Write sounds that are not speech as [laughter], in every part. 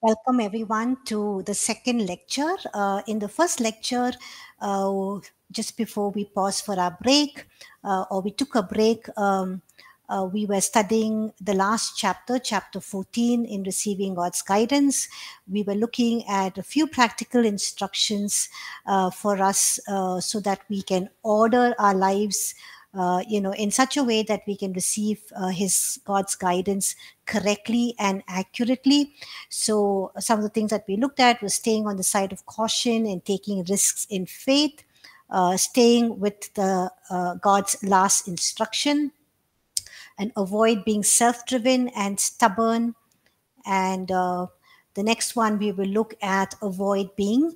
Welcome everyone to the second lecture. Uh, in the first lecture, uh, just before we pause for our break, uh, or we took a break, um, uh, we were studying the last chapter, chapter 14, in receiving God's guidance. We were looking at a few practical instructions uh, for us uh, so that we can order our lives uh, you know, in such a way that we can receive uh, His God's guidance correctly and accurately. So, some of the things that we looked at was staying on the side of caution and taking risks in faith, uh, staying with the uh, God's last instruction, and avoid being self-driven and stubborn. And uh, the next one we will look at avoid being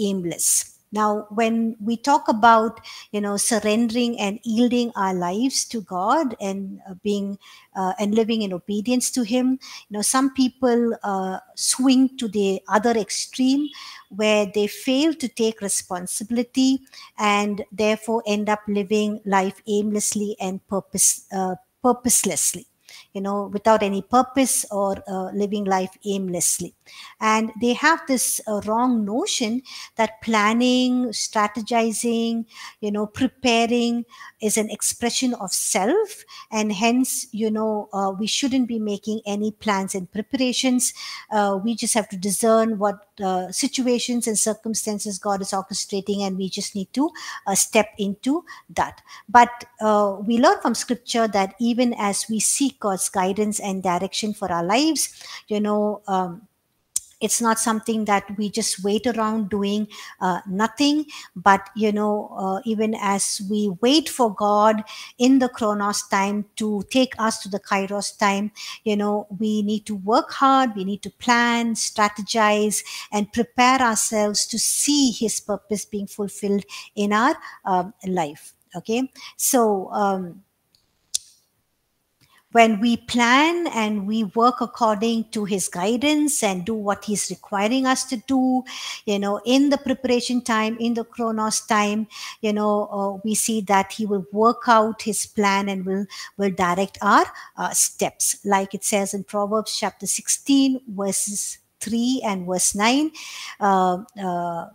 aimless now, when we talk about, you know, surrendering and yielding our lives to God and uh, being uh, and living in obedience to Him, you know, some people uh, swing to the other extreme where they fail to take responsibility and therefore end up living life aimlessly and purpose uh, purposelessly you know, without any purpose or uh, living life aimlessly. And they have this uh, wrong notion that planning, strategizing, you know, preparing is an expression of self. And hence, you know, uh, we shouldn't be making any plans and preparations. Uh, we just have to discern what uh, situations and circumstances God is orchestrating, and we just need to uh, step into that. But we learn from scripture that even as we seek God's God's guidance and direction for our lives. You know, um, it's not something that we just wait around doing uh, nothing but you know uh, even as we wait for god in the chronos time to take us to the kairos time you know we need to work hard we need to plan strategize and prepare ourselves to see his purpose being fulfilled in our um, life okay? So um, when we plan and we work according to his guidance and do what he's requiring us to do you know in the preparation time in the chronos time you know uh, we see that he will work out his plan and will will direct our uh, steps. Like it says in proverbs chapter 16 verses 3 and verse 9 uh,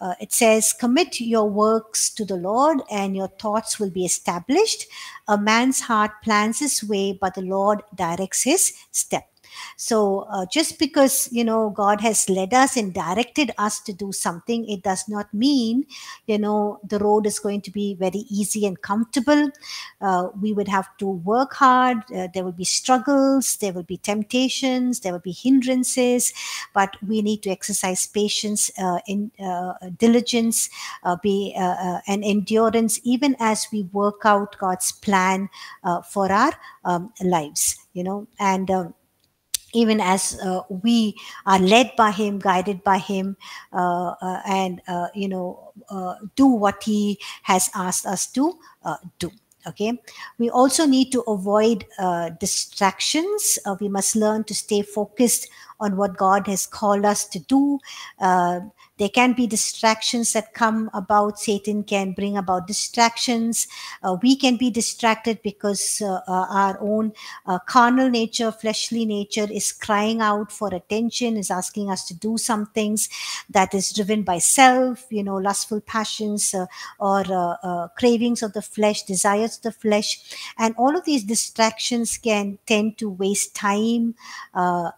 uh it says, Commit your works to the Lord, and your thoughts will be established. A man's heart plans his way, but the Lord directs his step. So uh, just because, you know, God has led us and directed us to do something, it does not mean, you know, the road is going to be very easy and comfortable. Uh, we would have to work hard. Uh, there will be struggles. There will be temptations. There will be hindrances. But we need to exercise patience, uh, in uh, diligence, uh, be and endurance, even as we work out God's plan for our um, lives. You know, and um, even as uh, we are led by him guided by him uh, uh, and uh, you know uh, do what he has asked us to uh, do okay? We also need to avoid distractions. We must learn to stay focused on what god has called us to do there can be distractions that come about. Satan can bring about distractions. Uh, we can be distracted because uh, uh our own uh, carnal nature, fleshly nature is crying out for attention, is asking us to do some things that is driven by self, you know, lustful passions uh, or cravings of the flesh, desires of the flesh. And all of these distractions can tend to waste time,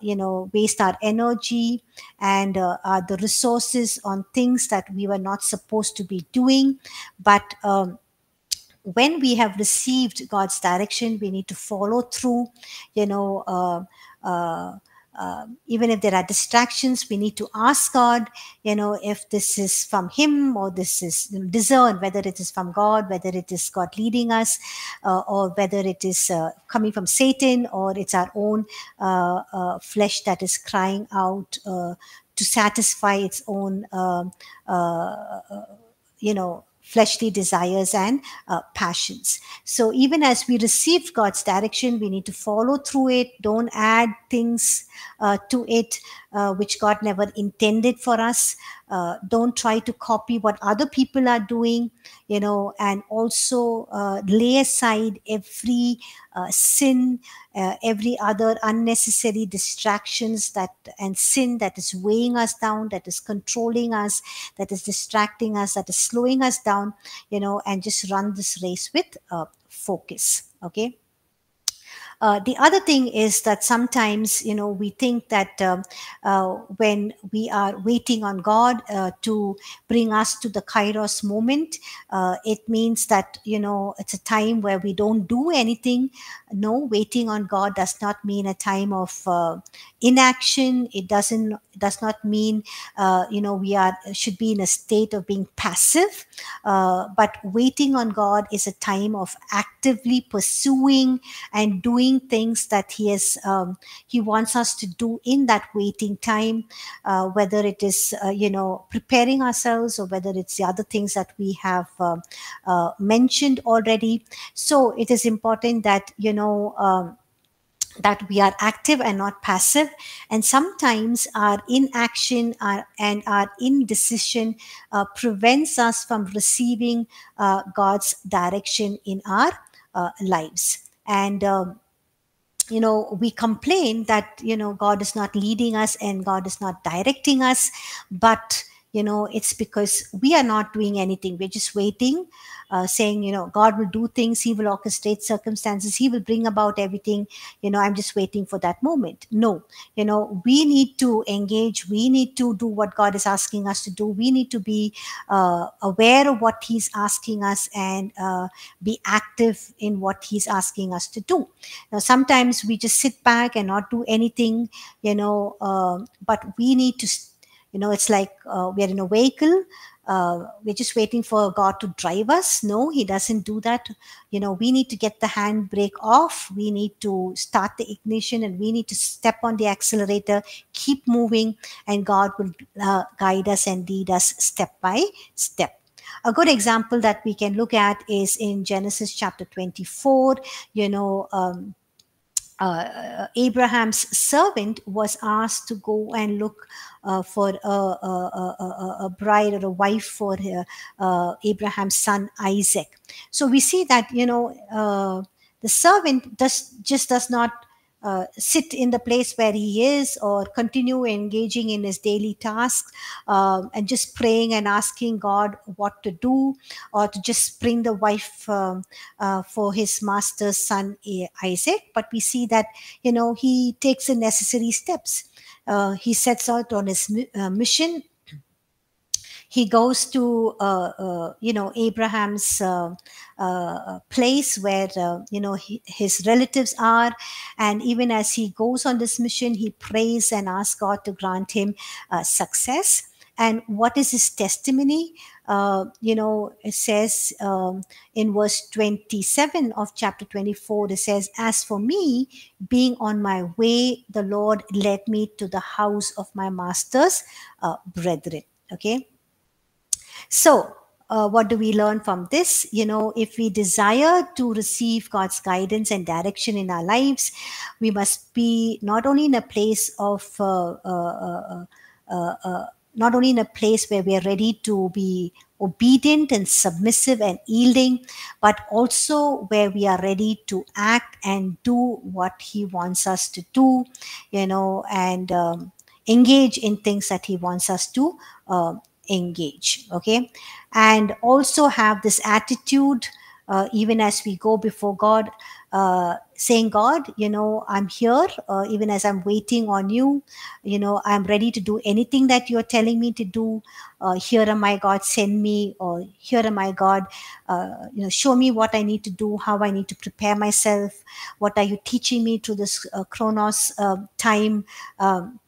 you know, waste our energy and uh, uh, the resources on things that we were not supposed to be doing. But um, when we have received God's direction, we need to follow through, you know. Uh, uh uh, even if there are distractions, we need to ask God, you know, if this is from Him or this is discern whether it is from God, whether it is God leading us, uh, or whether it is uh, coming from Satan or it's our own uh, uh, flesh that is crying out uh, to satisfy its own, um, you know, fleshly desires and uh, passions. So even as we receive God's direction, we need to follow through it. Don't add things uh, to it uh, which God never intended for us. uh, don't try to copy what other people are doing you know and also uh, lay aside every uh, sin uh, every other unnecessary distractions that and sin that is weighing us down that is controlling us that is distracting us that is slowing us down you know and just run this race with uh, focus okay uh, the other thing is that sometimes, you know, we think that um, uh, when we are waiting on God uh, to bring us to the Kairos moment, uh, it means that, you know, it's a time where we don't do anything. No, waiting on God does not mean a time of uh, inaction. It doesn't does not mean, you know, we are should be in a state of being passive. but waiting on God is a time of actively pursuing and doing doing things that he has um, he wants us to do in that waiting time uh, whether it is uh, you know preparing ourselves or whether it's the other things that we have uh, uh mentioned already. So it is important that you know um, that we are active and not passive. And sometimes our inaction our, and our indecision uh, prevents us from receiving uh, god's direction in our uh, lives. And um, you know we complain that you know god is not leading us and god is not directing us but you know it's because we are not doing anything. We're just waiting uh, saying you know god will do things. He will orchestrate circumstances. He will bring about everything. You know i'm just waiting for that moment. No you know we need to engage. We need to do what god is asking us to do. We need to be uh, aware of what he's asking us and uh, be active in what he's asking us to do. Now sometimes we just sit back and not do anything you know uh, but we need to you know it's like uh, we're in a vehicle uh, we're just waiting for God to drive us. No, He doesn't do that. You know, we need to get the handbrake off. We need to start the ignition and we need to step on the accelerator, keep moving, and God will uh, guide us and lead us step by step. A good example that we can look at is in Genesis chapter 24. You know, um, uh, Abraham's servant was asked to go and look uh, for a, a, a, a, bride or a wife for uh, Abraham's son Isaac. So we see that you know uh, the servant does just does not uh, sit in the place where he is or continue engaging in his daily tasks um, and just praying and asking God what to do or to just bring the wife um, uh, for his master's son Isaac. But we see that, you know, he takes the necessary steps. Uh, he sets out on his uh, mission he goes to uh, uh, you know Abraham's uh, uh place where uh, you know he, his relatives are, and even as he goes on this mission, he prays and asks God to grant him uh, success. And what is his testimony? you know, it says um, in verse 27 of chapter 24, it says, As for me, being on my way, the Lord led me to the house of my master's brethren. Okay so, uh, what do we learn from this? You know, if we desire to receive God's guidance and direction in our lives, we must be not only in a place of uh, uh, uh, uh not only in a place where we are ready to be obedient and submissive and yielding, but also where we are ready to act and do what He wants us to do, you know, and um, engage in things that He wants us to uh, engage okay? And also have this attitude uh, even as we go before god uh, saying god you know i'm here uh, even as i'm waiting on you. You know i'm ready to do anything that you're telling me to do. Uh, here am i god send me or here am i god uh, you know show me what i need to do how i need to prepare myself. What are you teaching me through this uh, chronos time um,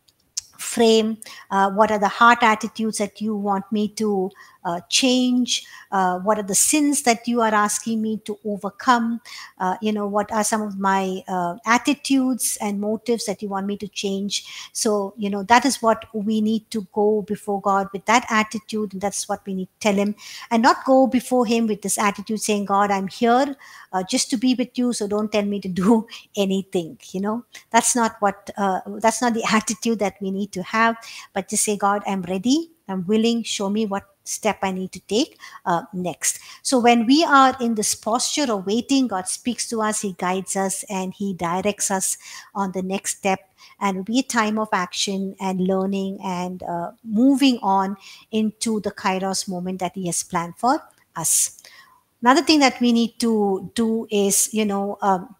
frame uh, what are the heart attitudes that you want me to uh, change uh, what are the sins that you are asking me to overcome? Uh, you know what are some of my uh, attitudes and motives that you want me to change? So you know that is what we need to go before god with that attitude and that's what we need to tell him. And not go before him with this attitude saying god i'm here uh, just to be with you so don't tell me to do [laughs] anything you know? That's not what that's not the [laughs] attitude that we need to have but just say god i'm ready. I'm willing. Show me what step I need to take uh, next. So when we are in this posture of waiting, God speaks to us, He guides us, and He directs us on the next step. And a time of action and learning and uh, moving on into the Kairos moment that He has planned for us. Another thing that we need to do is, you know, um,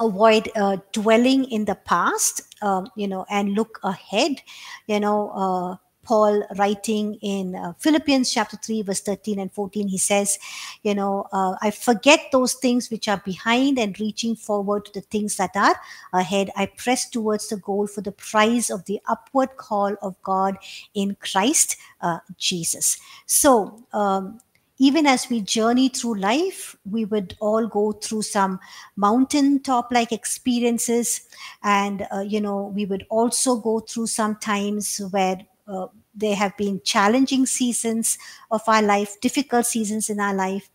avoid uh, dwelling in the past, um, you know, and look ahead. You know, uh, Paul writing in uh, Philippians chapter 3, verse 13 and 14, he says, You know, uh, I forget those things which are behind and reaching forward to the things that are ahead. I press towards the goal for the prize of the upward call of God in Christ uh, Jesus. So, um, even as we journey through life, we would all go through some mountaintop like experiences. And, uh, you know, we would also go through some times where uh, there have been challenging seasons of our life, difficult seasons in our life.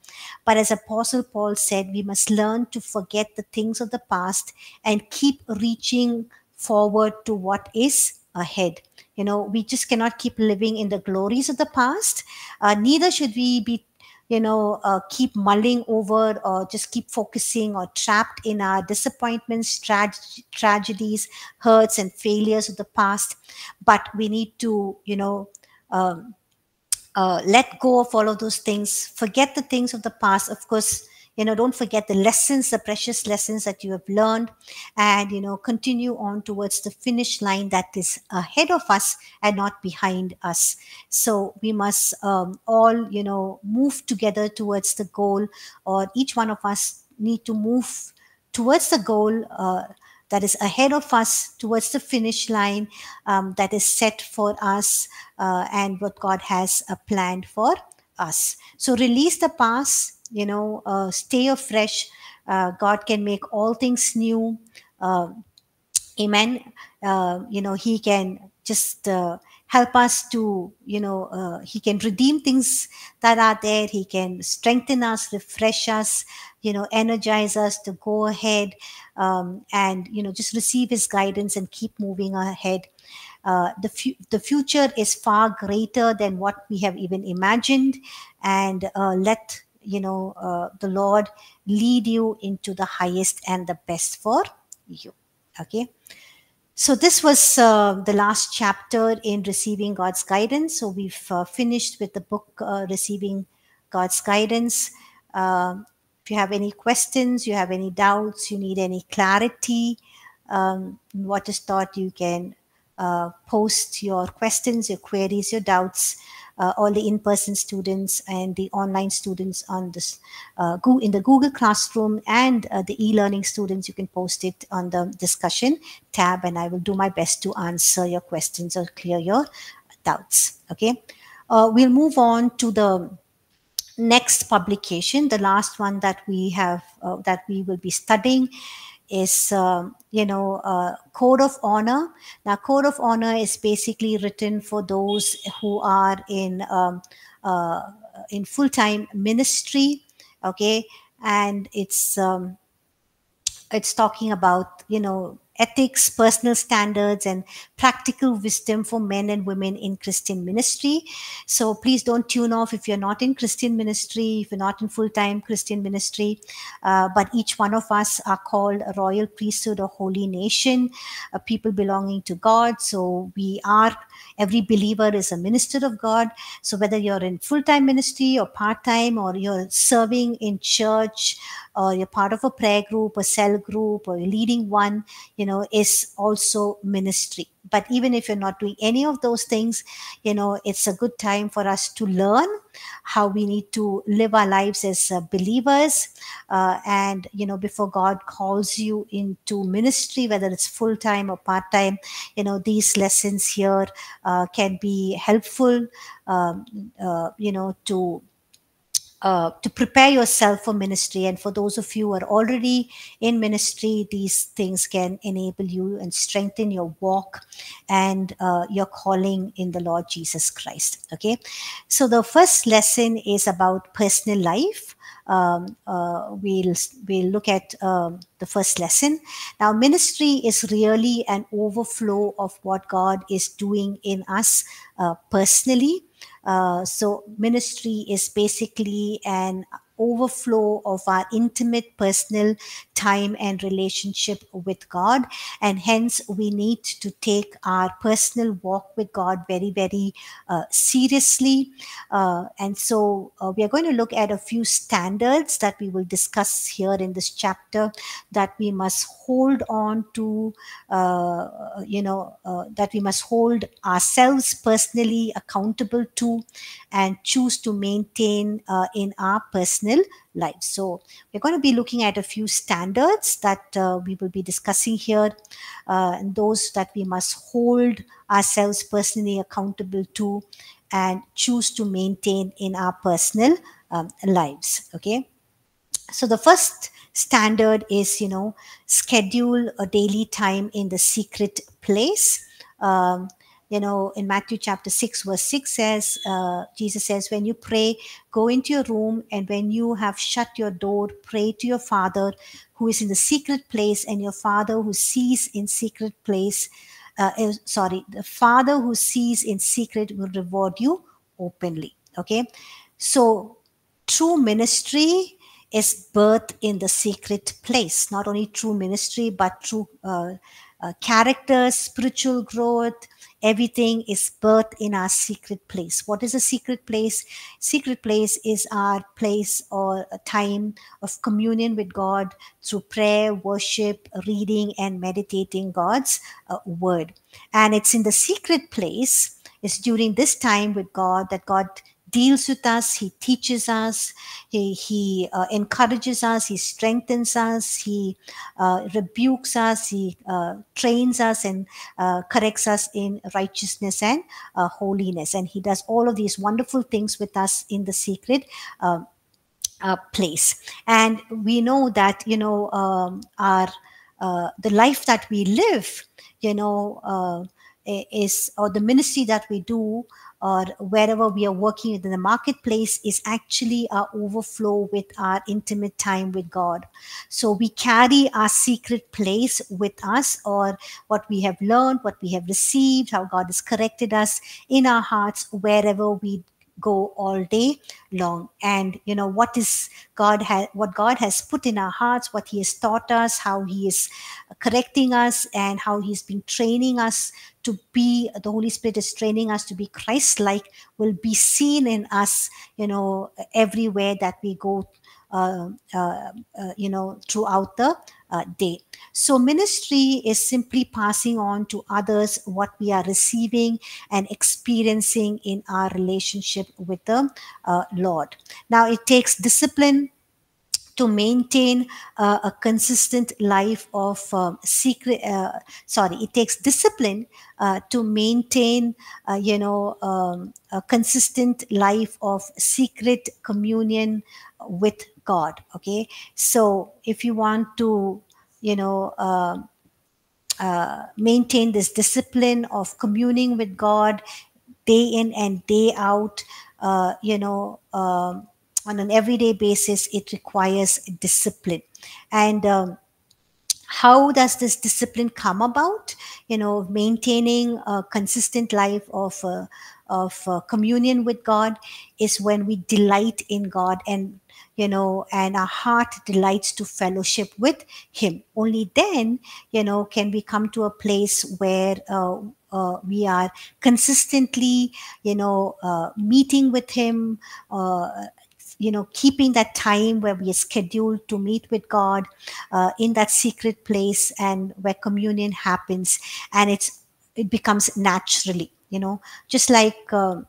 But as Apostle Paul said, we must learn to forget the things of the past and keep reaching forward to what is ahead. You know, we just cannot keep living in the glories of the past. Uh, neither should we be you know, uh, keep mulling over or just keep focusing or trapped in our disappointments, tra- tragedies, hurts, and failures of the past. But we need to, you know, um, uh, let go of all of those things, forget the things of the past. Of course, you know don't forget the lessons the precious lessons that you have learned and you know continue on towards the finish line that is ahead of us and not behind us so we must um, all you know move together towards the goal or each one of us need to move towards the goal uh, that is ahead of us towards the finish line um, that is set for us uh, and what God has uh, planned for us. So release the past, you know uh, stay afresh. Uh, god can make all things new. Uh, amen. Uh, you know he can just uh, help us to you know uh, he can redeem things that are there. He can strengthen us refresh us you know energize us to go ahead um, and you know just receive his guidance and keep moving ahead. Uh, the, fu- the future is far greater than what we have even imagined. And uh, let you know uh, the lord lead you into the highest and the best for you okay? So this was uh, the last chapter in receiving god's guidance. So we've uh, finished with the book uh, receiving god's guidance. Um, if you have any questions you have any doubts you need any clarity um, what is taught you can uh, post your questions your queries your doubts uh, all the in-person students and the online students on this uh, in the Google Classroom and uh, the e-learning students. You can post it on the discussion tab, and I will do my best to answer your questions or clear your doubts. Okay, uh, we'll move on to the next publication, the last one that we have uh, that we will be studying is um, you know uh, code of honor. Now code of honor is basically written for those who are in um, uh, in full-time ministry okay? And it's um, it's talking about you know ethics, personal standards, and practical wisdom for men and women in Christian ministry. So please don't tune off if you're not in Christian ministry, if you're not in full time Christian ministry. Uh, but each one of us are called a royal priesthood, a holy nation, a people belonging to God. So we are, every believer is a minister of God. So whether you're in full time ministry or part time or you're serving in church, or you're part of a prayer group a cell group or you're leading one you know is also ministry. But even if you're not doing any of those things you know it's a good time for us to learn how we need to live our lives as uh, believers uh, and you know before god calls you into ministry whether it's full time or part time you know these lessons here uh, can be helpful um, uh, you know to uh, to prepare yourself for ministry. And for those of you who are already in ministry, these things can enable you and strengthen your walk and uh, your calling in the Lord Jesus Christ. Okay. So the first lesson is about personal life. Um, uh, we'll we'll look at um, the first lesson. Now, ministry is really an overflow of what God is doing in us uh, personally uh, so ministry is basically an overflow of our intimate personal time and relationship with God. And hence, we need to take our personal walk with God very, very uh, seriously. Uh, and so, uh, we are going to look at a few standards that we will discuss here in this chapter that we must hold on to, uh, you know, uh, that we must hold ourselves personally accountable to and choose to maintain uh, in our personal lives. So, we're going to be looking at a few standards that uh, we will be discussing here, uh, and those that we must hold ourselves personally accountable to and choose to maintain in our personal um, lives. Okay. So, the first standard is, you know, schedule a daily time in the secret place. Um, you know, in Matthew chapter 6, verse 6 says, uh, Jesus says, when you pray, go into your room, and when you have shut your door, pray to your Father who is in the secret place, and your Father who sees in secret place, uh, uh, sorry, the Father who sees in secret will reward you openly. Okay. So, true ministry is birth in the secret place. Not only true ministry, but true uh, uh, character, spiritual growth, everything is birthed in our secret place. What is a secret place? Secret place is our place or a time of communion with god through prayer worship reading and meditating god's uh, word. And it's in the secret place it's during this time with god that god deals with us, He teaches us, He, he uh, encourages us, He strengthens us, He uh, rebukes us, He uh, trains us and uh, corrects us in righteousness and uh, holiness. And He does all of these wonderful things with us in the secret. Uh, place and we know that you know um, our the life that we live you know is or the ministry that we do or wherever we are working in the marketplace is actually our overflow with our intimate time with God. So we carry our secret place with us, or what we have learned, what we have received, how God has corrected us in our hearts wherever we go all day long. And you know what is god has what god has put in our hearts what he has taught us how he is correcting us and how he's been training us to be the holy spirit is training us to be christ like will be seen in us you know everywhere that we go uh, uh, uh, you know throughout the uh, day so, ministry is simply passing on to others what we are receiving and experiencing in our relationship with the uh, Lord. Now, it takes discipline to maintain uh, a consistent life of um, secret uh, sorry it takes discipline uh, to maintain uh, you know um, a consistent life of secret communion with god okay so if you want to you know, uh, uh, maintain this discipline of communing with God day in and day out, uh, you know, um, on an everyday basis, it requires discipline. And um, how does this discipline come about? You know, maintaining a consistent life of uh, of uh, communion with God is when we delight in God and you know, and our heart delights to fellowship with Him. Only then, you know, can we come to a place where uh, uh, we are consistently, you know, uh, meeting with Him, uh, you know keeping that time where we are scheduled to meet with god uh, in that secret place and where communion happens and it's it becomes naturally you know just like um,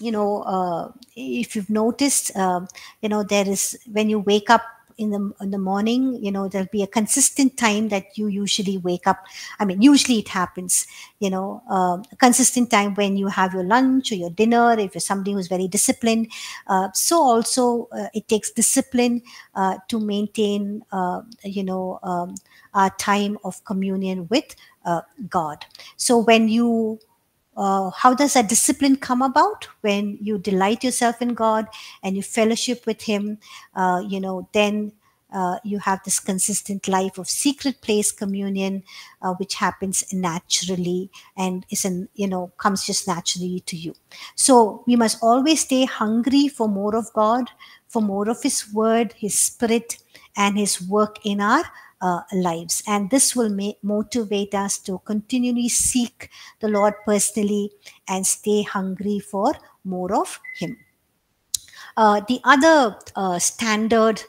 you know uh, if you've noticed uh, you know there is when you wake up in the in the morning you know there'll be a consistent time that you usually wake up. I mean usually it happens you know uh, a consistent time when you have your lunch or your dinner if you're somebody who's very disciplined. Uh, so also uh, it takes discipline uh, to maintain uh, you know um, our time of communion with uh, god. So when you uh, how does that discipline come about? When you delight yourself in god and you fellowship with him uh, you know then uh, you have this consistent life of secret place communion uh, which happens naturally and is an you know comes just naturally to you. So we must always stay hungry for more of god for more of his word his spirit and his work in our uh, lives. And this will motivate us to continually seek the Lord personally and stay hungry for more of Him. Uh, the other uh, standard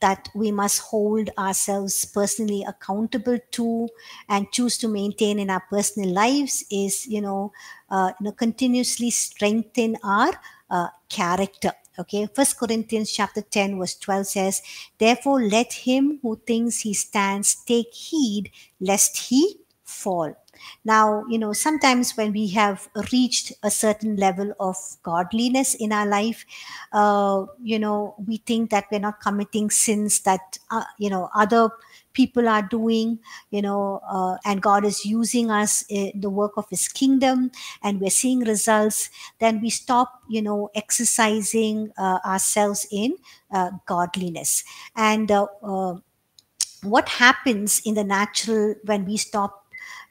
that we must hold ourselves personally accountable to and choose to maintain in our personal lives is you know uh, you know continuously strengthen our uh, character okay first corinthians chapter 10 verse 12 says therefore let him who thinks he stands take heed lest he fall. Now you know sometimes when we have reached a certain level of godliness in our life uh, you know we think that we're not committing sins that uh, you know other people are doing you know uh, and god is using us in the work of his kingdom and we're seeing results then we stop you know exercising uh, ourselves in uh, godliness. And uh, uh, what happens in the natural when we stop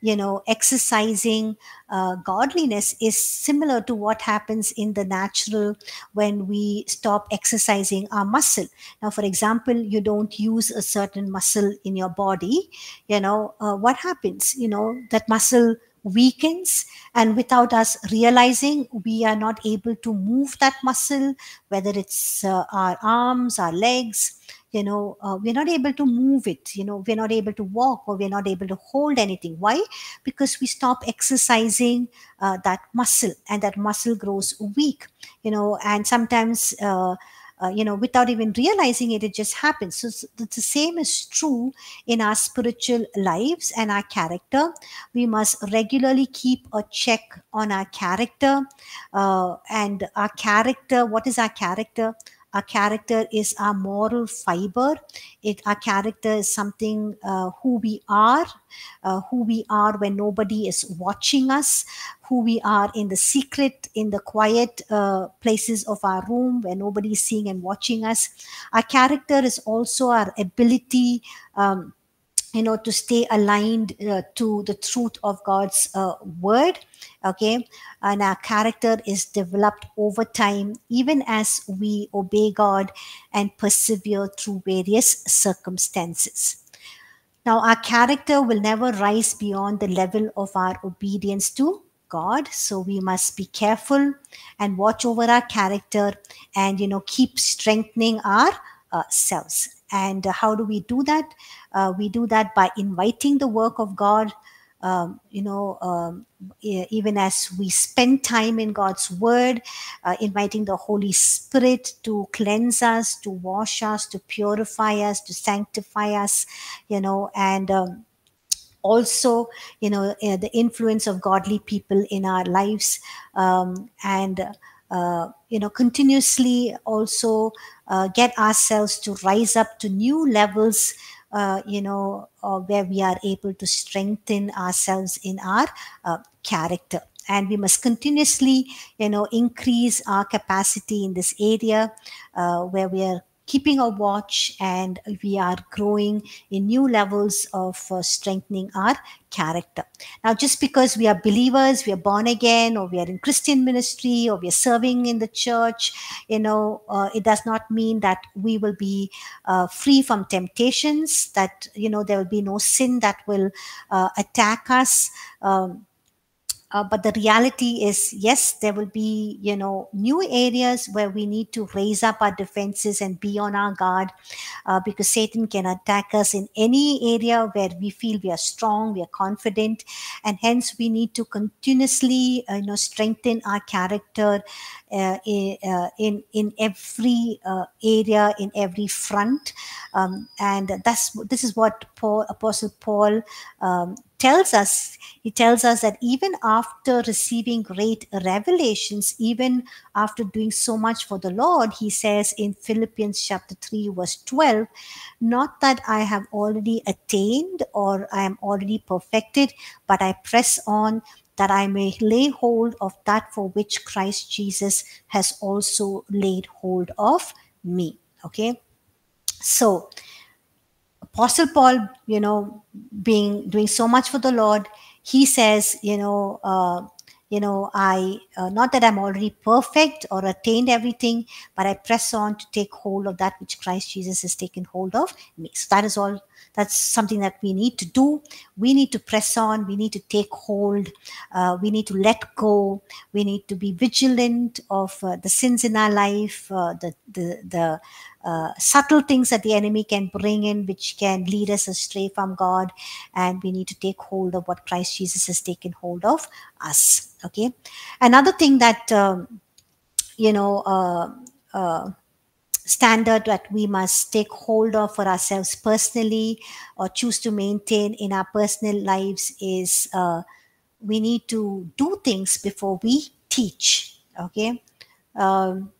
you know exercising uh, godliness is similar to what happens in the natural when we stop exercising our muscle. Now for example you don't use a certain muscle in your body you know uh, what happens? You know that muscle weakens and without us realizing we are not able to move that muscle whether it's uh, our arms our legs you know uh, we're not able to move it you know we're not able to walk or we're not able to hold anything. Why? Because we stop exercising uh, that muscle and that muscle grows weak you know and sometimes uh, uh, you know without even realizing it it just happens. So the same is true in our spiritual lives and our character. We must regularly keep a check on our character uh, and our character what is our character our character is our moral fiber. It our character is something uh, who we are uh, who we are when nobody is watching us who we are in the secret in the quiet uh, places of our room where nobody is seeing and watching us. Our character is also our ability um, you know to stay aligned uh, to the truth of god's uh, word okay? And our character is developed over time even as we obey god and persevere through various circumstances. Now our character will never rise beyond the level of our obedience to god so we must be careful and watch over our character and you know keep strengthening our uh, selves and uh, how do we do that? Uh, we do that by inviting the work of god um, you know, um, even as we spend time in God's Word, uh, inviting the Holy Spirit to cleanse us, to wash us, to purify us, to sanctify us, you know, and um, also, you know, uh, the influence of godly people in our lives, um, and uh, you know, continuously also uh, get ourselves to rise up to new levels uh, you know, uh, where we are able to strengthen ourselves in our uh, character. And we must continuously, you know, increase our capacity in this area where we are keeping a watch and we are growing in new levels of uh, strengthening our character. Now, just because we are believers, we are born again, or we are in Christian ministry, or we are serving in the church, you know, uh, it does not mean that we will be uh, free from temptations, that, you know, there will be no sin that will uh, attack us. Um, uh, but the reality is yes there will be you know new areas where we need to raise up our defenses and be on our guard uh, because satan can attack us in any area where we feel we are strong we are confident and hence we need to continuously uh, you know strengthen our character uh, in, uh, in in every uh, area in every front. Um, and that's this is what paul apostle paul um, tells us he tells us that even after receiving great revelations even after doing so much for the lord he says in philippians chapter 3 verse 12 not that i have already attained or i am already perfected but i press on that I may lay hold of that for which Christ Jesus has also laid hold of me. Okay. So, Apostle Paul, you know, being doing so much for the Lord, he says, you know, uh, you know, I uh, not that I'm already perfect or attained everything, but I press on to take hold of that which Christ Jesus has taken hold of me. So that is all. That's something that we need to do. We need to press on. We need to take hold. Uh, we need to let go. We need to be vigilant of uh, the sins in our life, uh, the the the uh, subtle things that the enemy can bring in, which can lead us astray from God. And we need to take hold of what Christ Jesus has taken hold of us. Okay. Another thing that, um, you know, uh, uh, standard that we must take hold of for ourselves personally or choose to maintain in our personal lives is uh, we need to do things before we teach. Okay. Um,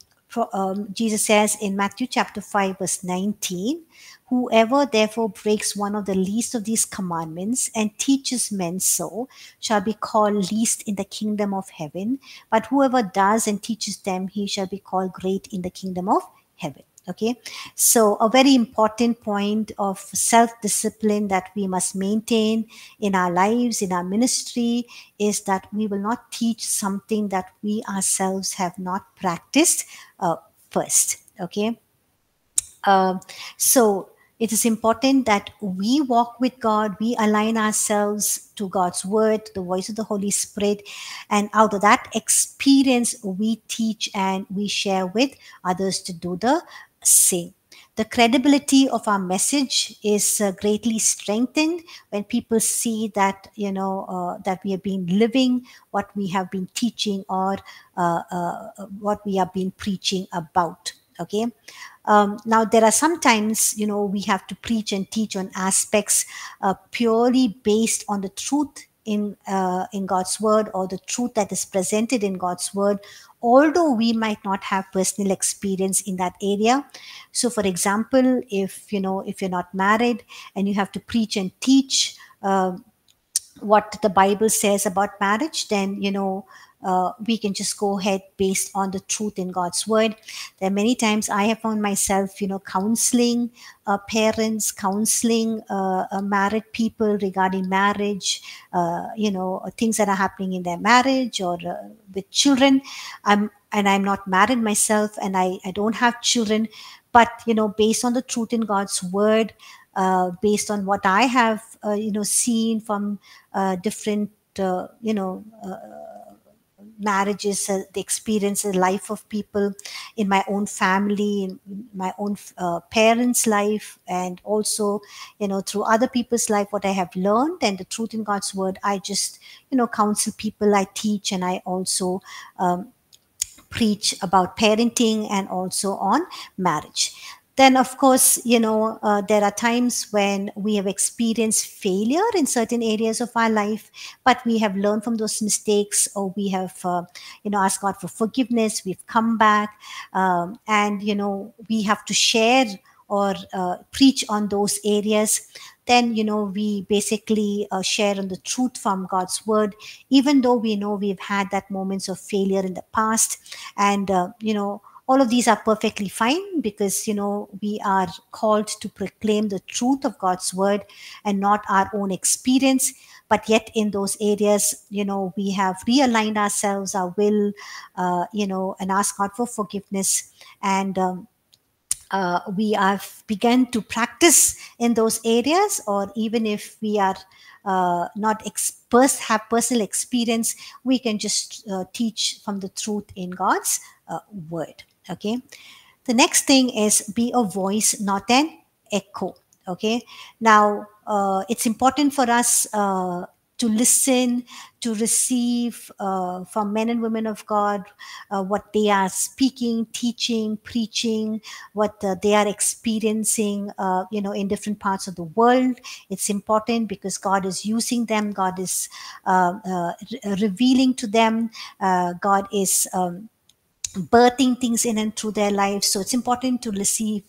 um, Jesus says in Matthew chapter 5, verse 19, Whoever therefore breaks one of the least of these commandments and teaches men so shall be called least in the kingdom of heaven. But whoever does and teaches them, he shall be called great in the kingdom of heaven okay? So a very important point of self discipline that we must maintain in our lives in our ministry is that we will not teach something that we ourselves have not practiced uh, first okay? Um, so it is important that we walk with God, we align ourselves to God's word, the voice of the Holy Spirit, and out of that experience, we teach and we share with others to do the same. The credibility of our message is uh, greatly strengthened when people see that you know uh, that we have been living what we have been teaching or uh, uh what we have been preaching about okay um, now there are sometimes you know we have to preach and teach on aspects uh, purely based on the truth in uh, in god's word or the truth that is presented in god's word although we might not have personal experience in that area. So for example if you know if you're not married and you have to preach and teach uh, what the bible says about marriage then you know uh, we can just go ahead based on the truth in God's word. There are many times I have found myself, you know, counseling uh, parents, counseling uh, uh married people regarding marriage, uh, you know, things that are happening in their marriage or uh, with children. I'm and I'm not married myself, and I I don't have children, but you know, based on the truth in God's word. based on what I have, you know, seen from different, you know, marriages, uh, the experience, the life of people in my own family, in my own uh, parents' life, and also, you know, through other people's life, what I have learned and the truth in God's word. I just, you know, counsel people, I teach, and I also um, preach about parenting and also on marriage then of course you know uh, there are times when we have experienced failure in certain areas of our life but we have learned from those mistakes or we have uh, you know asked god for forgiveness we've come back um, and you know we have to share or uh, preach on those areas then you know we basically uh, share on the truth from god's word even though we know we've had that moments of failure in the past. And uh, you know all of these are perfectly fine because you know we are called to proclaim the truth of god's word and not our own experience. But yet in those areas you know we have realigned ourselves our will uh, you know and ask god for forgiveness. And um, uh, we have begun to practice in those areas or even if we are uh, not expert have personal experience we can just uh, teach from the truth in god's uh, word okay the next thing is be a voice not an echo okay now uh, it's important for us uh, to listen, to receive uh, from men and women of God uh, what they are speaking, teaching, preaching, what uh, they are experiencing, uh, you know, in different parts of the world. It's important because God is using them. God is uh, uh, re- revealing to them. God is. Um, birthing things in and through their lives. So it's important to receive,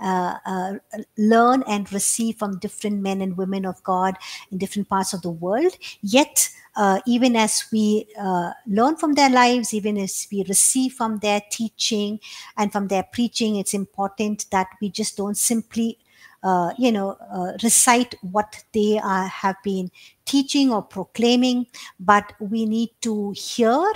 uh, uh, learn and receive from different men and women of God in different parts of the world. Yet, uh, even as we uh, learn from their lives, even as we receive from their teaching and from their preaching, it's important that we just don't simply uh, you know, uh, recite what they have been teaching or proclaiming, but we need to hear,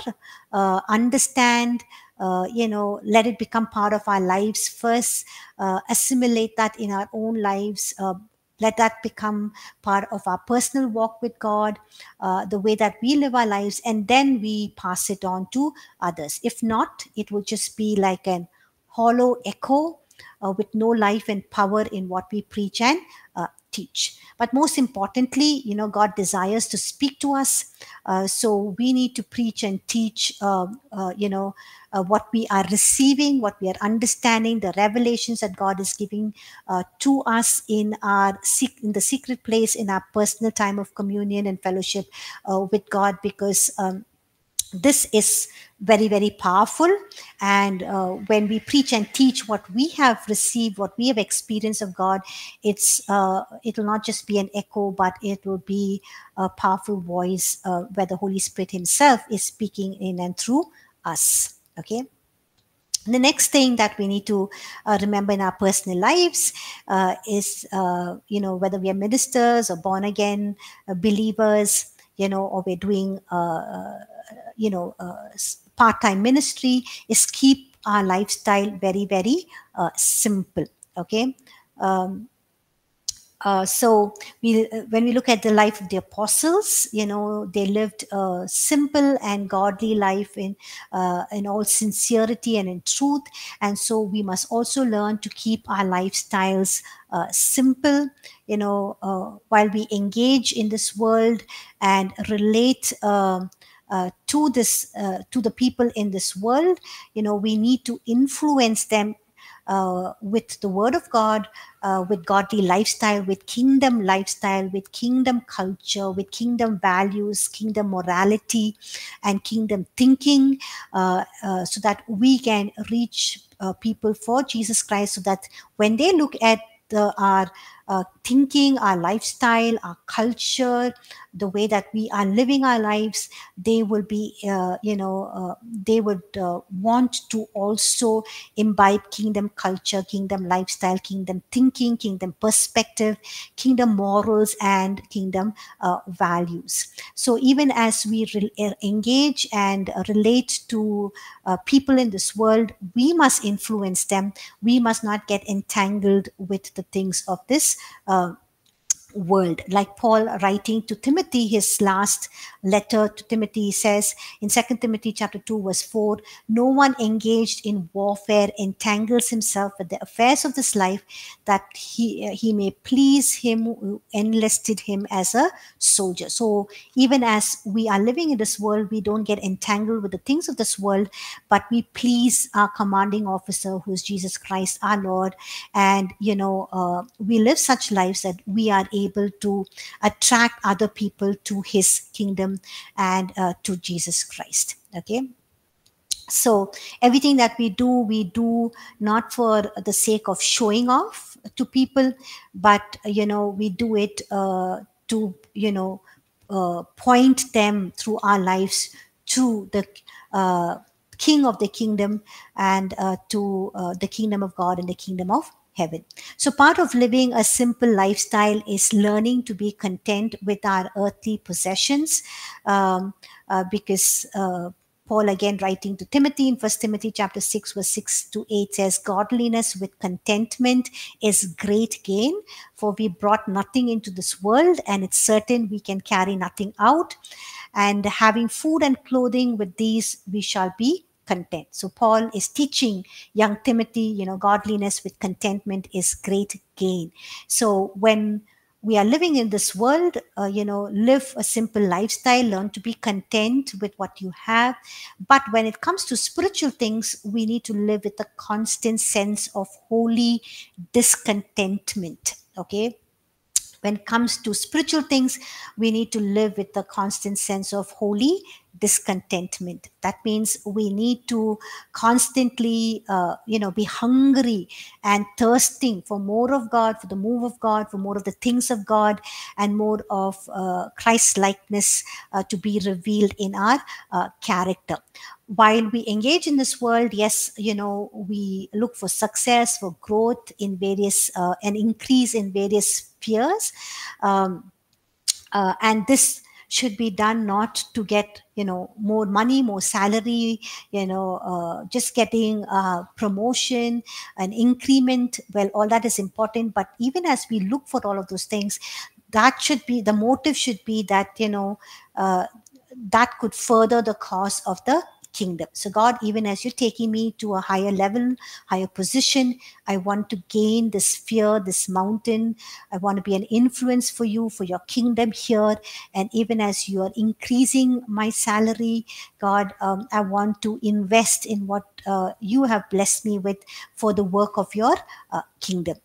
uh, understand, uh, you know, let it become part of our lives first, uh, assimilate that in our own lives. Uh, let that become part of our personal walk with God, uh, the way that we live our lives, and then we pass it on to others. If not, it will just be like an hollow echo uh, with no life and power in what we preach and teach. But most importantly, you know, God desires to speak to us. Uh, so we need to preach and teach, uh, uh, you know, uh, what we are receiving, what we are understanding, the revelations that God is giving uh, to us in our in the secret place, in our personal time of communion and fellowship uh, with God, because. Um, this is very very powerful. And uh, when we preach and teach what we have received what we have experienced of god it's uh, it will not just be an echo but it will be a powerful voice uh, where the holy spirit himself is speaking in and through us. Okay? The next thing that we need to uh, remember in our personal lives uh, is uh, you know whether we are ministers or born again uh, believers you know or we're doing you know uh, part-time ministry is keep our lifestyle very very uh, simple okay um, uh, so we, when we look at the life of the apostles, you know, they lived a simple and godly life in uh, in all sincerity and in truth. And so we must also learn to keep our lifestyles uh, simple. You know, uh, while we engage in this world and relate. Uh, to this uh, to the people in this world. You know we need to influence them uh, with the word of god uh, with godly lifestyle with kingdom lifestyle with kingdom culture with kingdom values kingdom morality and kingdom thinking uh, uh, so that we can reach people for jesus christ so that when they look at the, our uh, thinking, our lifestyle, our culture, the way that we are living our lives, they will be, uh, you know, uh, they would uh, want to also imbibe kingdom culture, kingdom lifestyle, kingdom thinking, kingdom perspective, kingdom morals, and kingdom uh, values. So even as we engage and relate to people in this world, we must influence them. We must not get entangled with the things of this uh, world. Like paul writing to timothy his last letter to timothy says in Second timothy chapter 2 verse 4 no one engaged in warfare entangles himself with the affairs of this life that he he may please him who enlisted him as a soldier. So even as we are living in this world we don't get entangled with the things of this world but we please our commanding officer who is jesus christ our lord. And you know uh, we live such lives that we are able able to attract other people to his kingdom and uh, to Jesus Christ. Okay so everything that we do we do not for the sake of showing off to people but you know we do it uh, to you know uh, point them through our lives to the uh, king of the kingdom and uh, to uh, the kingdom of god and the kingdom of heaven. So, part of living a simple lifestyle is learning to be content with our earthly possessions um, uh, because uh, Paul again writing to Timothy in First Timothy chapter 6, verse 6 to 8 says, Godliness with contentment is great gain, for we brought nothing into this world, and it's certain we can carry nothing out. And having food and clothing with these, we shall be content. So Paul is teaching young Timothy, you know, godliness with contentment is great gain. So when we are living in this world, uh, you know, live a simple lifestyle, learn to be content with what you have. But when it comes to spiritual things, we need to live with a constant sense of holy discontentment. Okay when it comes to spiritual things, we need to live with a constant sense of holy discontentment. That means we need to constantly, uh, you know, be hungry and thirsting for more of God, for the move of God, for more of the things of God, and more of uh, Christ likeness uh, to be revealed in our uh, character while we engage in this world, yes, you know, we look for success, for growth in various, uh, an increase in various spheres. Um, uh, and this should be done not to get, you know, more money, more salary, you know, uh, just getting promotion, an increment. Well, all that is important. But even as we look for all of those things, that should be, the motive should be that, you know, uh, that could further the cause of the kingdom. So, God, even as you're taking me to a higher level, higher position, I want to gain this sphere, this mountain. I want to be an influence for you, for your kingdom here. And even as you are increasing my salary, God, um, I want to invest in what uh, you have blessed me with for the work of your uh, kingdom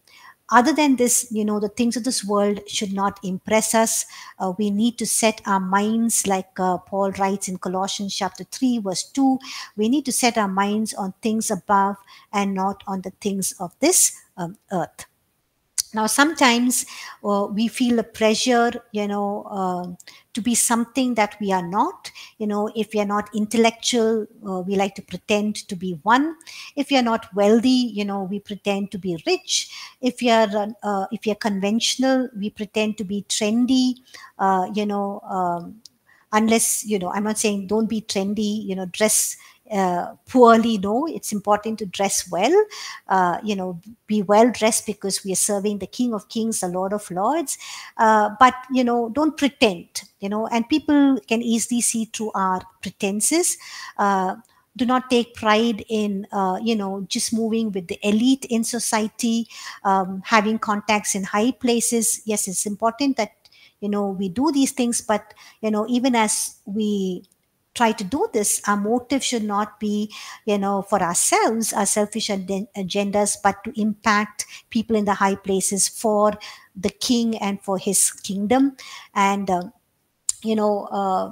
other than this you know the things of this world should not impress us. Uh, we need to set our minds like uh, paul writes in colossians chapter 3 verse 2 we need to set our minds on things above and not on the things of this um, earth now sometimes uh, we feel a pressure you know uh, to be something that we are not. You know if we are not intellectual uh, we like to pretend to be one. If we are not wealthy you know we pretend to be rich. If we are uh, if we are conventional we pretend to be trendy. Uh, you know um, unless you know i'm not saying don't be trendy you know dress uh, poorly no it's important to dress well. Uh, you know be well dressed because we are serving the king of kings the lord of lords. Uh, but you know don't pretend you know and people can easily see through our pretenses. Uh, do not take pride in uh, you know just moving with the elite in society um, having contacts in high places. Yes it's important that you know we do these things but you know even as we try to do this, our motive should not be, you know, for ourselves, our selfish agendas, but to impact people in the high places for the king and for his kingdom. And, uh, you know, uh,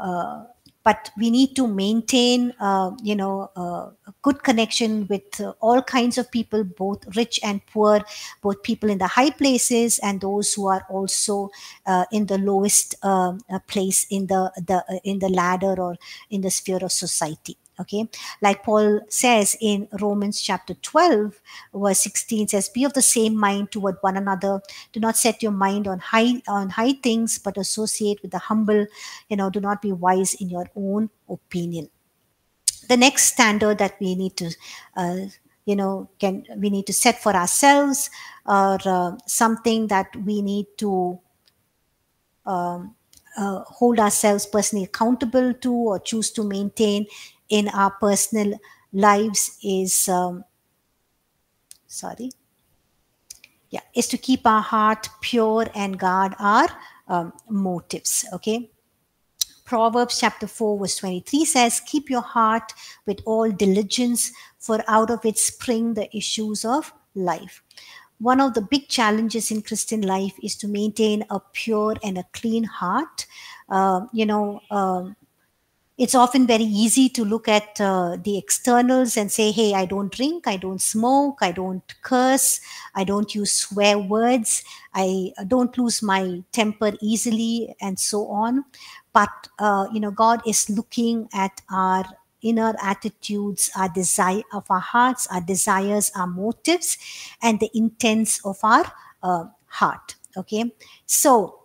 uh, but we need to maintain uh, you know uh, a good connection with uh, all kinds of people both rich and poor both people in the high places and those who are also uh, in the lowest um, uh, place in the, the uh, in the ladder or in the sphere of society okay? Like paul says in romans chapter 12 verse 16 says be of the same mind toward one another. Do not set your mind on high on high things but associate with the humble. You know do not be wise in your own opinion. The next standard that we need to uh, you know can we need to set for ourselves or uh, something that we need to um, uh, hold ourselves personally accountable to or choose to maintain in our personal lives is um, sorry. Yeah is to keep our heart pure and guard our um, motives okay? Proverbs chapter 4 verse 23 says keep your heart with all diligence for out of it spring the issues of life. One of the big challenges in christian life is to maintain a pure and a clean heart. Uh, you know um, it's often very easy to look at uh, the externals and say, hey, I don't drink, I don't smoke, I don't curse, I don't use swear words, I don't lose my temper easily, and so on. But, uh, you know, God is looking at our inner attitudes, our desire of our hearts, our desires, our motives, and the intents of our uh, heart. Okay. So,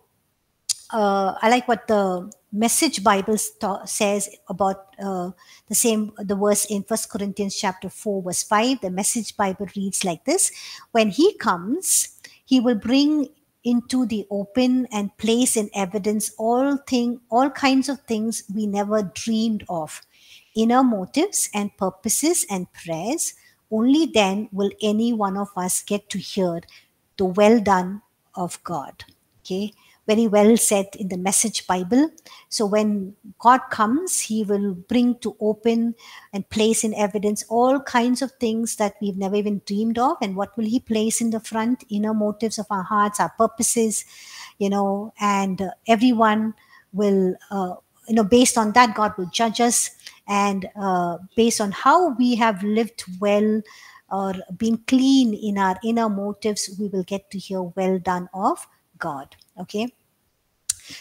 uh, I like what the message bible says about uh, the same the verse in first corinthians chapter 4 verse 5 the message bible reads like this. When he comes he will bring into the open and place in evidence all thing all kinds of things we never dreamed of. Inner motives and purposes and prayers only then will any one of us get to hear the well done of god. Okay very well said in the message bible. So when god comes he will bring to open and place in evidence all kinds of things that we've never even dreamed of and what will he place in the front? Inner motives of our hearts our purposes you know and uh, everyone will uh, you know based on that god will judge us. And uh, based on how we have lived well or been clean in our inner motives we will get to hear well done of god. Okay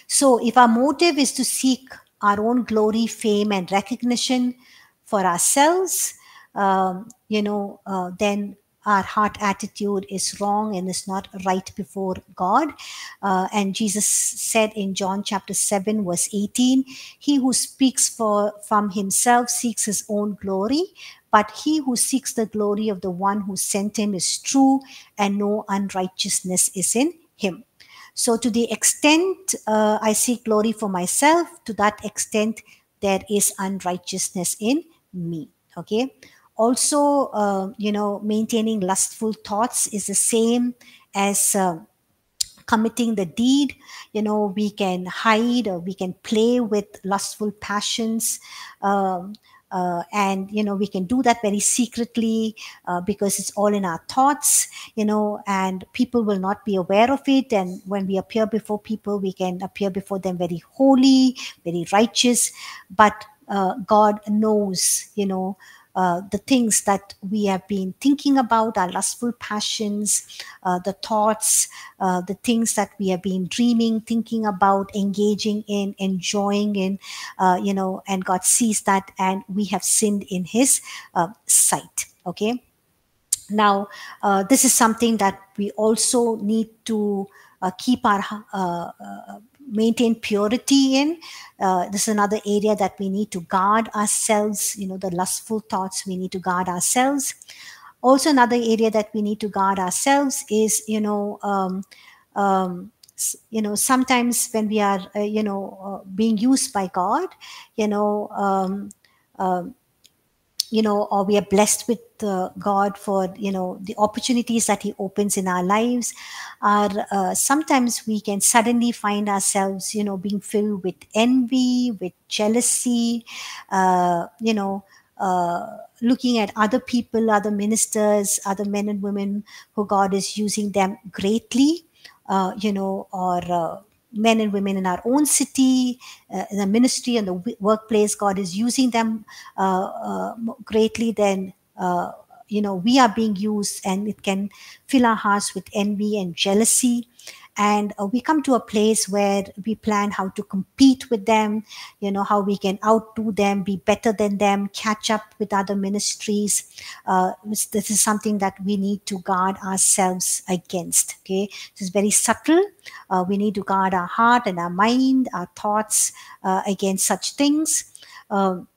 so if our motive is to seek our own glory fame and recognition for ourselves um, you know uh, then our heart attitude is wrong and is not right before God. Uh, and Jesus said in John chapter 7, verse 18, He who speaks for from himself seeks his own glory, but he who seeks the glory of the one who sent him is true, and no unrighteousness is in him. So, to the extent uh, I seek glory for myself, to that extent there is unrighteousness in me. Okay also uh, you know maintaining lustful thoughts is the same as uh, committing the deed you know we can hide or we can play with lustful passions um, uh, and you know we can do that very secretly uh, because it's all in our thoughts you know and people will not be aware of it. And when we appear before people we can appear before them very holy very righteous. But uh, god knows you know uh, the things that we have been thinking about, our lustful passions, uh, the thoughts, uh, the things that we have been dreaming, thinking about, engaging in, enjoying in, uh, you know, and God sees that and we have sinned in His uh, sight. Okay. Now, this is something that we also need to keep our maintain purity in. Uh, this is another area that we need to guard ourselves. You know, the lustful thoughts, we need to guard ourselves. Also, another area that we need to guard ourselves is, you know, um, um, you know, sometimes when we are, uh, you know, uh, being used by God, you know, um, um you know, or we are blessed with uh, God for, you know, the opportunities that He opens in our lives, are uh, sometimes we can suddenly find ourselves, you know, being filled with envy, with jealousy, uh, you know, uh, looking at other people, other ministers, other men and women who God is using them greatly, uh, you know, or uh, men and women in our own city, uh, in the ministry and the workplace, God is using them uh, uh, greatly, then uh, you know we are being used, and it can fill our hearts with envy and jealousy and uh, we come to a place where we plan how to compete with them you know how we can outdo them be better than them catch up with other ministries. Uh, this is something that we need to guard ourselves against okay? This is very subtle. Uh, we need to guard our heart and our mind our thoughts uh, against such things. Um,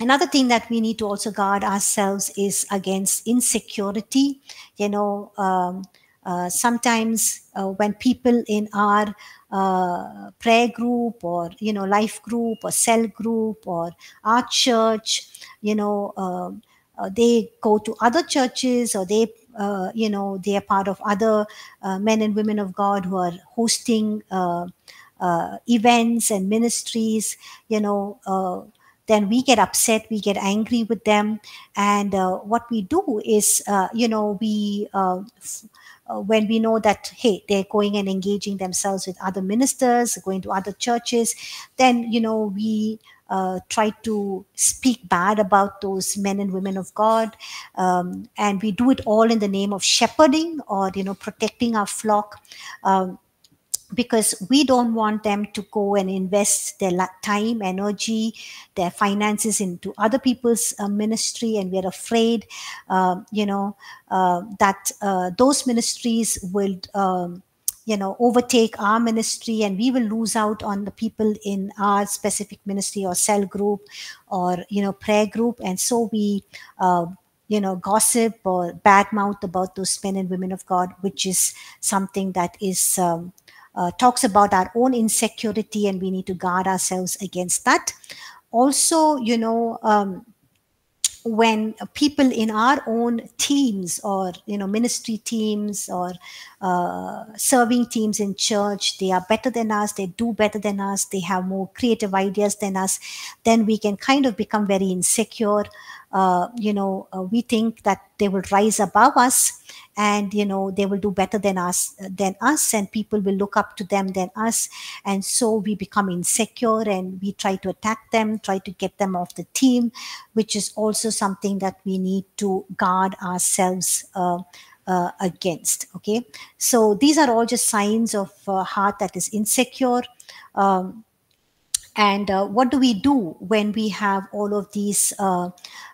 another thing that we need to also guard ourselves is against insecurity. You know um, uh, sometimes uh, when people in our uh, prayer group or you know life group or cell group or our church you know um, uh, they go to other churches or they uh, you know they are part of other men and women of god who are hosting events and ministries you know then we get upset we get angry with them and uh, what we do is uh, you know we uh, uh, when we know that hey they're going and engaging themselves with other ministers going to other churches then you know we uh, try to speak bad about those men and women of God, um, and we do it all in the name of shepherding or you know protecting our flock. Um, because we don't want them to go and invest their time, energy, their finances into other people's uh, ministry, and we're afraid, uh, you know, uh, that uh, those ministries will. Um, you know overtake our ministry and we will lose out on the people in our specific ministry or cell group or you know prayer group and so we uh, you know gossip or bad mouth about those men and women of god which is something that is um, uh, talks about our own insecurity and we need to guard ourselves against that. Also you know um, when people in our own teams or you know ministry teams or uh, serving teams in church they are better than us they do better than us they have more creative ideas than us then we can kind of become very insecure. Uh, you know uh, we think that they will rise above us and you know they will do better than us than us and people will look up to them than us. And so we become insecure and we try to attack them try to get them off the team which is also something that we need to guard ourselves uh, uh, against okay? So these are all just signs of a heart that is insecure. Um, and uh, what do we do when we have all of these uh,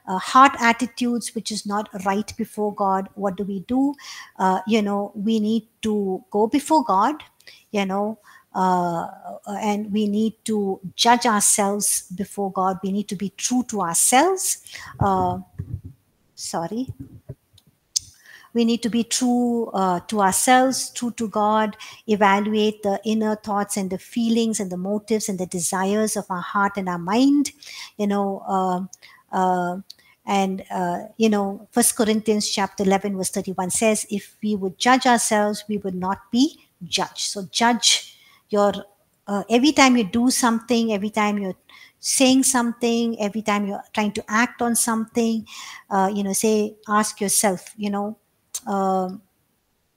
uh, heart attitudes, which is not right before God? What do we do? Uh, you know, we need to go before God, you know, uh, and we need to judge ourselves before God. We need to be true to ourselves. Uh, sorry we need to be true uh, to ourselves, true to God, evaluate the inner thoughts and the feelings and the motives and the desires of our heart and our mind. You know, uh, uh, and uh, you know, First Corinthians chapter eleven verse thirty-one says, "If we would judge ourselves, we would not be judged." So judge your uh, every time you do something, every time you're saying something, every time you're trying to act on something, uh, you know, say, ask yourself, you know, um,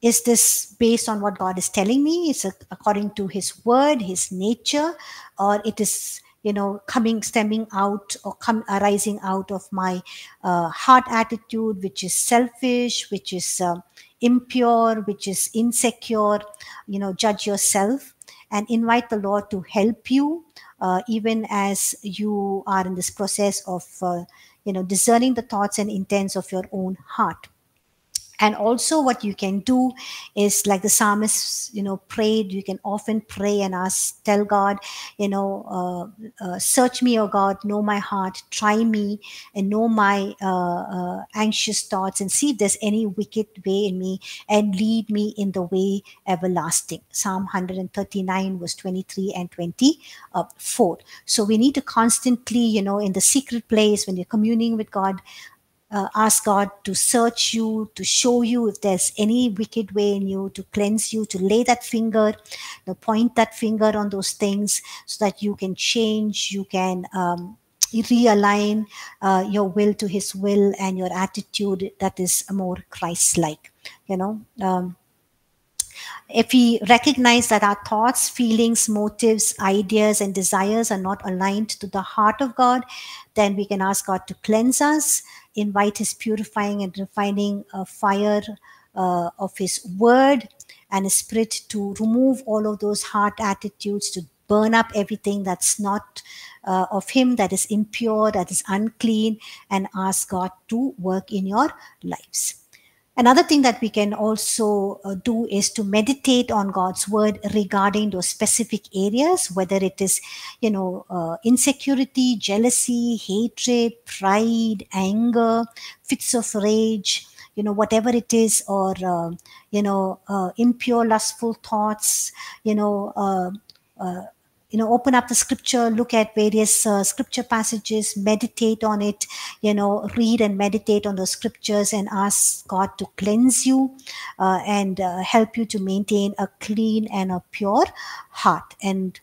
is this based on what God is telling me? Is it according to His word, His nature, or it is you know coming stemming out or come arising out of my uh, heart attitude, which is selfish, which is uh, impure, which is insecure? You know, judge yourself and invite the Lord to help you, uh, even as you are in this process of uh, you know discerning the thoughts and intents of your own heart and also what you can do is like the psalmist you know prayed you can often pray and ask tell god you know uh, uh, search me oh god know my heart try me and know my uh, uh anxious thoughts and see if there's any wicked way in me and lead me in the way everlasting. Psalm 139 verse 23 and 24 so we need to constantly you know in the secret place when you're communing with god uh, ask God to search you, to show you if there's any wicked way in you, to cleanse you, to lay that finger, to point that finger on those things so that you can change, you can um, realign uh, your will to His will and your attitude that is more Christ like. You know, um, if we recognize that our thoughts, feelings, motives, ideas, and desires are not aligned to the heart of God, then we can ask God to cleanse us invite his purifying and refining uh, fire uh, of his word and his spirit to remove all of those heart attitudes to burn up everything that's not uh, of him that is impure that is unclean and ask god to work in your lives Another thing that we can also uh, do is to meditate on God's word regarding those specific areas, whether it is, you know, uh, insecurity, jealousy, hatred, pride, anger, fits of rage, you know, whatever it is, or, uh, you know, uh, impure, lustful thoughts, you know, uh, uh, you know open up the scripture look at various uh, scripture passages meditate on it you know read and meditate on those scriptures and ask god to cleanse you uh, and uh, help you to maintain a clean and a pure heart. And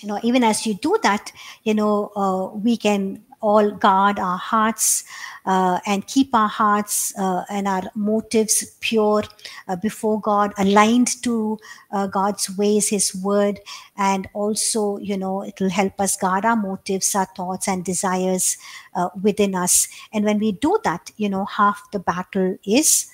you know even as you do that you know uh, we can all guard our hearts uh, and keep our hearts uh, and our motives pure uh, before God, aligned to uh, God's ways, His word, and also, you know, it will help us guard our motives, our thoughts, and desires uh, within us. And when we do that, you know, half the battle is.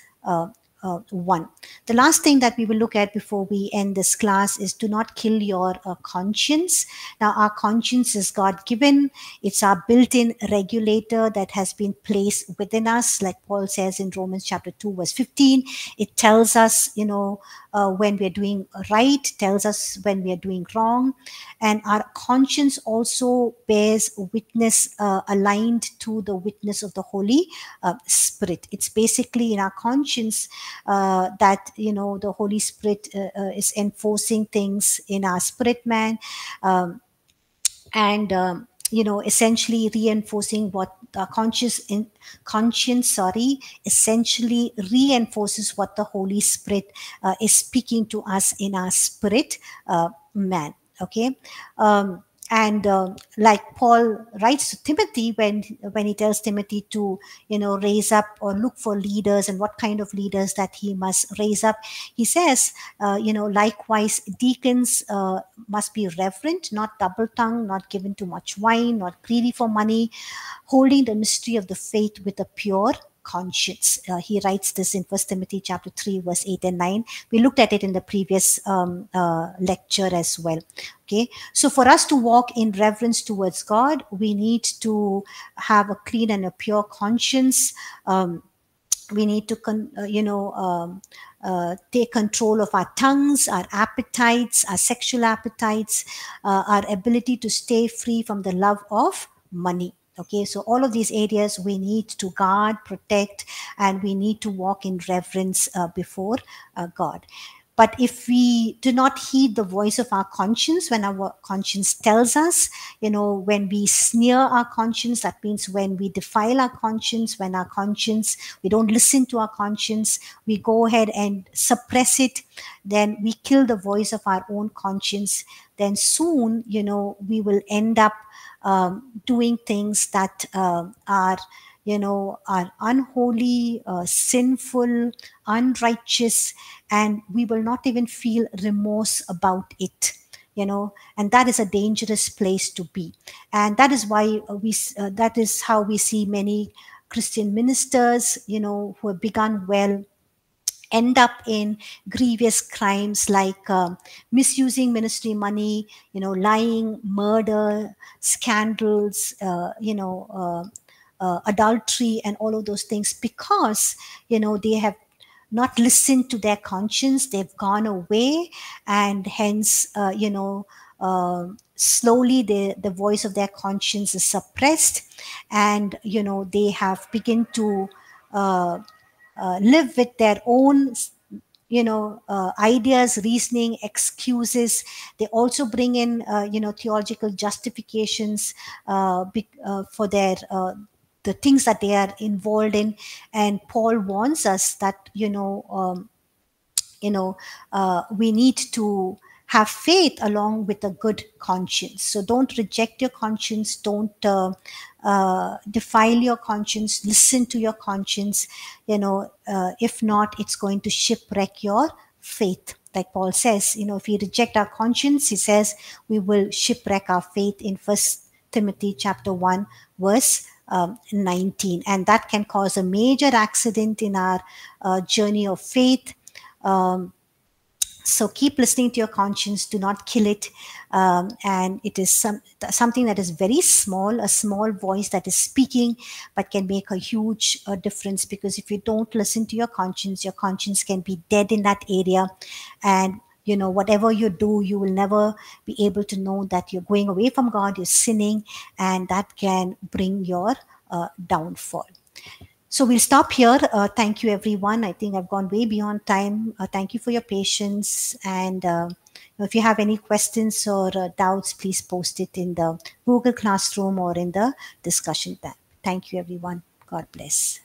Uh, 1. The last thing that we will look at before we end this class is do not kill your uh, conscience. Now, our conscience is God given, it's our built in regulator that has been placed within us, like Paul says in Romans chapter 2, verse 15. It tells us, you know, uh, when we're doing right, tells us when we are doing wrong. And our conscience also bears witness uh, aligned to the witness of the Holy uh, Spirit. It's basically in our conscience uh, that, you know, the Holy Spirit uh, uh, is enforcing things in our spirit man. Um, and um, you know essentially reinforcing what the conscious in conscience sorry essentially reinforces what the holy spirit uh, is speaking to us in our spirit uh, man okay um, and uh, like paul writes to timothy when when he tells timothy to you know raise up or look for leaders and what kind of leaders that he must raise up he says uh, you know likewise deacons uh, must be reverent not double tongued not given to much wine not greedy for money holding the mystery of the faith with a pure conscience. Uh, he writes this in First Timothy chapter 3, verse 8 and 9. We looked at it in the previous um, uh, lecture as well. Okay, so for us to walk in reverence towards God, we need to have a clean and a pure conscience. Um, we need to, uh, you know, um, uh, take control of our tongues, our appetites, our sexual appetites, uh, our ability to stay free from the love of money okay so all of these areas we need to guard protect and we need to walk in reverence uh, before uh, god. But if we do not heed the voice of our conscience when our conscience tells us you know when we sneer our conscience that means when we defile our conscience when our conscience we don't listen to our conscience we go ahead and suppress it then we kill the voice of our own conscience. Then soon you know we will end up um, doing things that uh, are you know are unholy uh, sinful unrighteous and we will not even feel remorse about it you know. And that is a dangerous place to be. And that is why we uh, that is how we see many christian ministers you know who have begun well end up in grievous crimes like um, misusing ministry money, you know, lying, murder, scandals, uh, you know, uh, uh, adultery, and all of those things because, you know, they have not listened to their conscience, they've gone away, and hence, uh, you know, um, slowly the, the voice of their conscience is suppressed and you know they have begin to uh, live with their own you know uh, ideas reasoning excuses. They also bring in uh, you know theological justifications uh, uh, for their uh, the things that they are involved in. And paul warns us that you know um, you know we need to have faith along with a good conscience. So don't reject your conscience. Don't uh, uh, defile your conscience. Listen to your conscience. You know, uh, if not, it's going to shipwreck your faith. Like Paul says, you know, if we reject our conscience, he says we will shipwreck our faith in First Timothy chapter one, verse um, 19, and that can cause a major accident in our uh, journey of faith. Um, so keep listening to your conscience. Do not kill it. Um, and it is some something that is very small a small voice that is speaking but can make a huge uh, difference because if you don't listen to your conscience your conscience can be dead in that area. And you know whatever you do you will never be able to know that you're going away from god you're sinning and that can bring your uh, downfall so we'll stop here. Uh, thank you, everyone. I think I've gone way beyond time. Uh, thank you for your patience. And uh, if you have any questions or uh, doubts, please post it in the Google Classroom or in the discussion tab. Thank you, everyone. God bless.